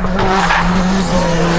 Oh, my God.